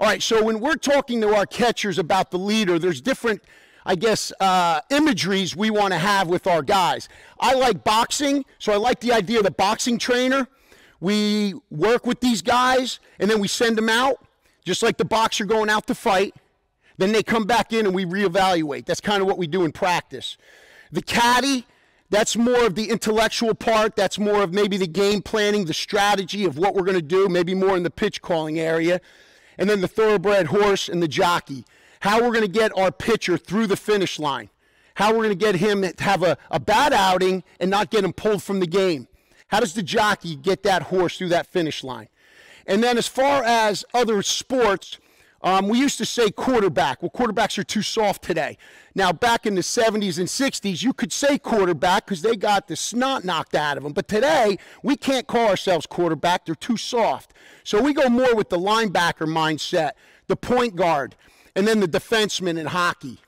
All right, so when we're talking to our catchers about the leader, there's different, I guess, uh, imageries we want to have with our guys. I like boxing, so I like the idea of the boxing trainer. We work with these guys, and then we send them out, just like the boxer going out to fight. Then they come back in and we reevaluate. That's kind of what we do in practice. The caddy, that's more of the intellectual part. That's more of maybe the game planning, the strategy of what we're going to do, maybe more in the pitch calling area and then the thoroughbred horse and the jockey. How we're going to get our pitcher through the finish line. How we're going to get him to have a, a bad outing and not get him pulled from the game. How does the jockey get that horse through that finish line? And then as far as other sports, um, we used to say quarterback. Well, quarterbacks are too soft today. Now, back in the 70s and 60s, you could say quarterback because they got the snot knocked out of them. But today, we can't call ourselves quarterback. They're too soft. So we go more with the linebacker mindset, the point guard, and then the defenseman in hockey.